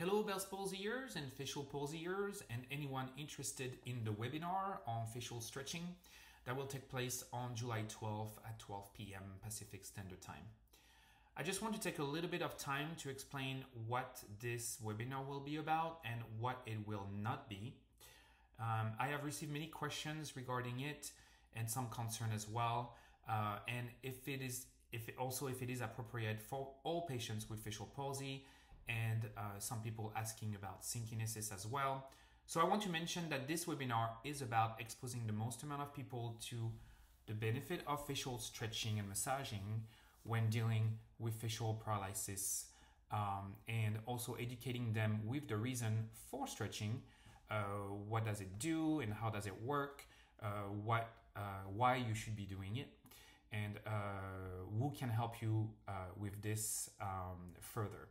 Hello Bell's palsiers and facial palsiers and anyone interested in the webinar on facial stretching that will take place on July 12th at 12 p.m. Pacific Standard Time. I just want to take a little bit of time to explain what this webinar will be about and what it will not be. Um, I have received many questions regarding it and some concern as well. Uh, and if it is, if it, also if it is appropriate for all patients with facial palsy, and uh, some people asking about synkinesis as well. So I want to mention that this webinar is about exposing the most amount of people to the benefit of facial stretching and massaging when dealing with facial paralysis um, and also educating them with the reason for stretching. Uh, what does it do and how does it work? Uh, what, uh, why you should be doing it? And uh, who can help you uh, with this um, further.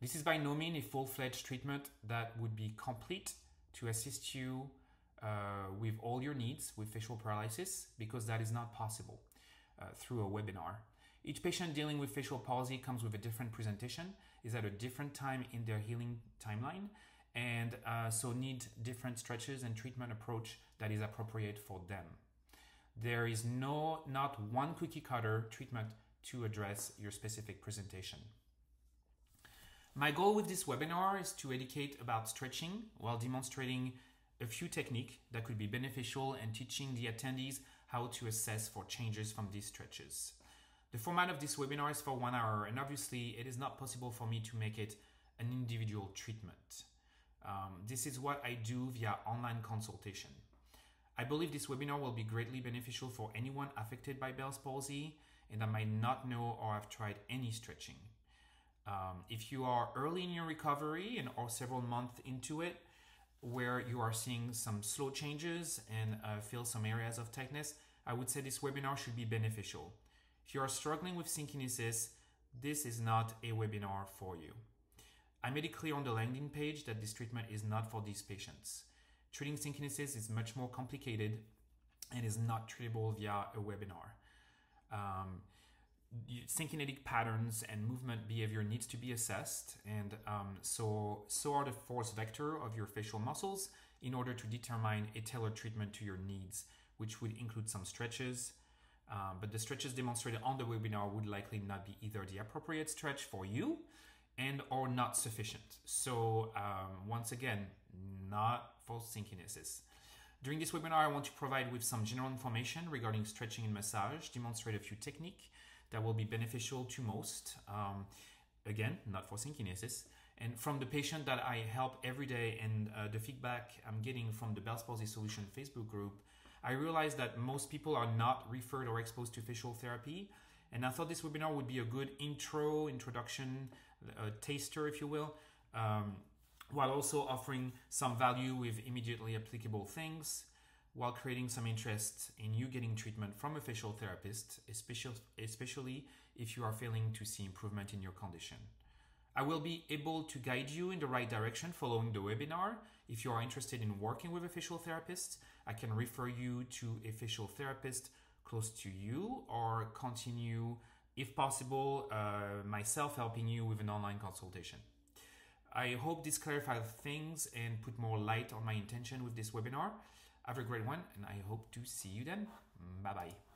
This is by no means a full-fledged treatment that would be complete to assist you uh, with all your needs with facial paralysis because that is not possible uh, through a webinar. Each patient dealing with facial palsy comes with a different presentation, is at a different time in their healing timeline, and uh, so need different stretches and treatment approach that is appropriate for them. There is no, not one cookie cutter treatment to address your specific presentation. My goal with this webinar is to educate about stretching while demonstrating a few techniques that could be beneficial and teaching the attendees how to assess for changes from these stretches. The format of this webinar is for one hour and obviously it is not possible for me to make it an individual treatment. Um, this is what I do via online consultation. I believe this webinar will be greatly beneficial for anyone affected by Bell's palsy and that might not know or have tried any stretching. Um, if you are early in your recovery and or several months into it, where you are seeing some slow changes and uh, feel some areas of tightness, I would say this webinar should be beneficial. If you are struggling with synkinesis, this is not a webinar for you. I made it clear on the landing page that this treatment is not for these patients. Treating synkinesis is much more complicated and is not treatable via a webinar. Um, synkinetic patterns and movement behavior needs to be assessed and um, so so are the force vector of your facial muscles in order to determine a tailored treatment to your needs which would include some stretches. Um, but the stretches demonstrated on the webinar would likely not be either the appropriate stretch for you and or not sufficient. So um, once again not for synkinesis. During this webinar i want to provide with some general information regarding stretching and massage demonstrate a few techniques that will be beneficial to most. Um, again, not for synkinesis. And from the patient that I help every day and uh, the feedback I'm getting from the Bell's Palsy Solution Facebook group, I realized that most people are not referred or exposed to facial therapy. And I thought this webinar would be a good intro, introduction, a taster, if you will, um, while also offering some value with immediately applicable things while creating some interest in you getting treatment from a facial therapist, especially if you are failing to see improvement in your condition. I will be able to guide you in the right direction following the webinar. If you are interested in working with a facial therapist, I can refer you to a facial therapist close to you or continue, if possible, uh, myself helping you with an online consultation. I hope this clarifies things and put more light on my intention with this webinar. Have a great one, and I hope to see you then. Bye bye.